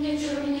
ciumnie, ciumnie.